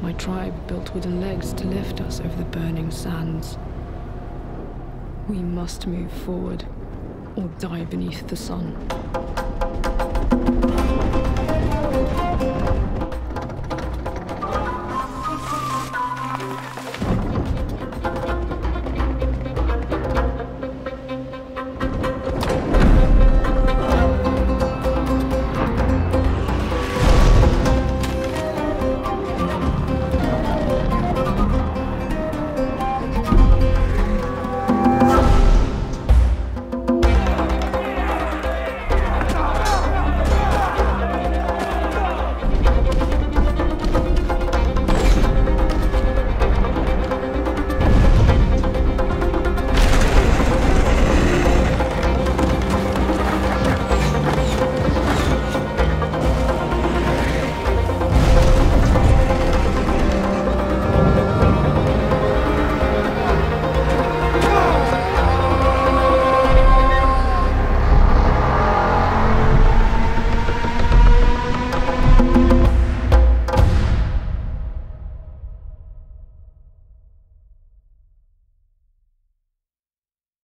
my tribe built wooden legs to lift us over the burning sands. We must move forward, or die beneath the sun.